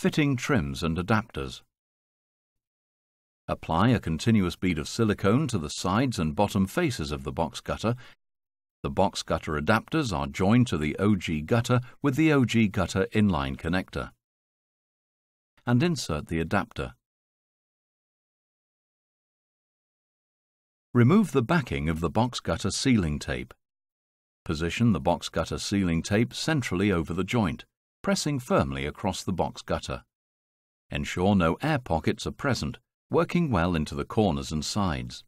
Fitting trims and adapters. Apply a continuous bead of silicone to the sides and bottom faces of the box gutter. The box gutter adapters are joined to the OG gutter with the OG gutter inline connector. And insert the adapter. Remove the backing of the box gutter sealing tape. Position the box gutter sealing tape centrally over the joint, pressing firmly across the box gutter. Ensure no air pockets are present working well into the corners and sides.